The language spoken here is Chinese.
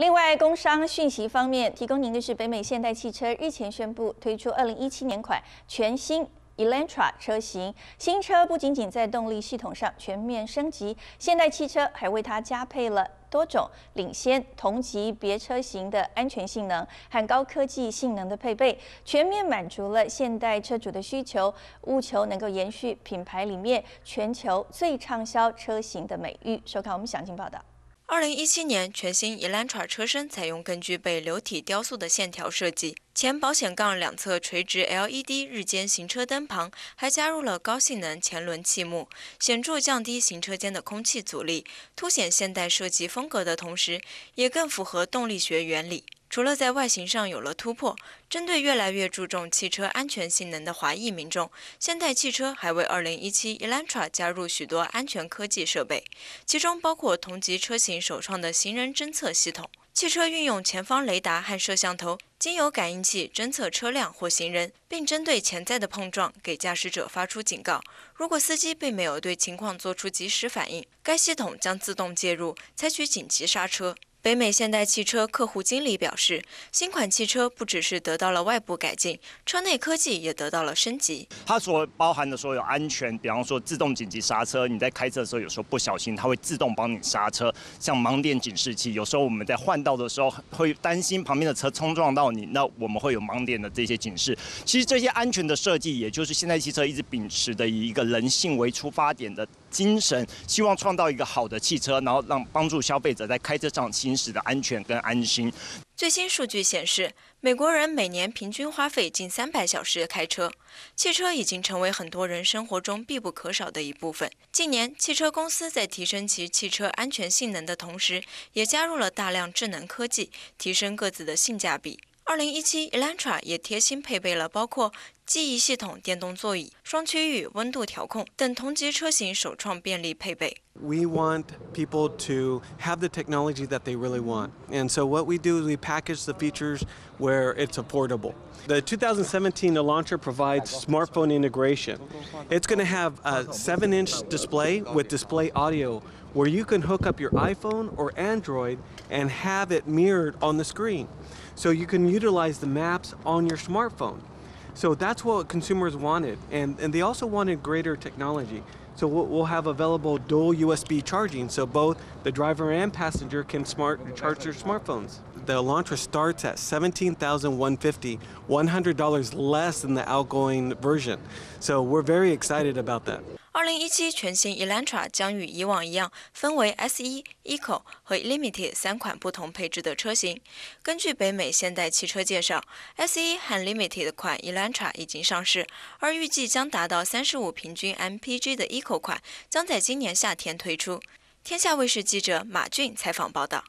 另外，工商讯息方面，提供您的是北美现代汽车日前宣布推出二零一七年款全新 Elantra 车型。新车不仅仅在动力系统上全面升级，现代汽车还为它加配了多种领先同级别车型的安全性能和高科技性能的配备，全面满足了现代车主的需求，务求能够延续品牌里面全球最畅销车型的美誉。收看我们详尽报道。二零一七年全新 Elantra 车身采用更具被流体雕塑的线条设计，前保险杠两侧垂直 LED 日间行车灯旁还加入了高性能前轮气幕，显著降低行车间的空气阻力，凸显现代设计风格的同时，也更符合动力学原理。除了在外形上有了突破，针对越来越注重汽车安全性能的华裔民众，现代汽车还为2017 Elantra 加入许多安全科技设备，其中包括同级车型首创的行人侦测系统。汽车运用前方雷达和摄像头，经由感应器侦测车辆或行人，并针对潜在的碰撞给驾驶者发出警告。如果司机并没有对情况做出及时反应，该系统将自动介入，采取紧急刹车。北美现代汽车客户经理表示，新款汽车不只是得到了外部改进，车内科技也得到了升级。它所包含的所有安全，比方说自动紧急刹车，你在开车的时候有时候不小心，它会自动帮你刹车。像盲点警示器，有时候我们在换道的时候会担心旁边的车冲撞到你，那我们会有盲点的这些警示。其实这些安全的设计，也就是现代汽车一直秉持的以一个人性为出发点的精神，希望创造一个好的汽车，然后让帮助消费者在开车上行驶的安全跟安心。最新数据显示，美国人每年平均花费近三百小时开车，汽车已经成为很多人生活中必不可少的一部分。近年，汽车公司在提升其汽车安全性能的同时，也加入了大量智能科技，提升各自的性价比。二零一七 Elantra 也贴心配备了包括记忆系统、电动座椅、双区域温度调控等同级车型首创便利配备。We want people to have the technology that they really want. And so what we do is we package the features where it's affordable. The 2017 Elantra provides smartphone integration. It's going to have a 7-inch display with display audio where you can hook up your iPhone or Android and have it mirrored on the screen. So you can utilize the maps on your smartphone. So that's what consumers wanted. And, and they also wanted greater technology. So we'll have available dual USB charging, so both the driver and passenger can smart charge their smartphones. The Elantra starts at $17,150, $100 less than the outgoing version. So we're very excited about that. 二零一七全新 Elantra 将与以往一样，分为 SE、Eco 和 Limited 三款不同配置的车型。根据北美现代汽车介绍，SE 和 Limited 款 Elantra 已经上市，而预计将达到三十五平均 MPG 的 Eco 款将在今年夏天推出。天下卫视记者马俊采访报道。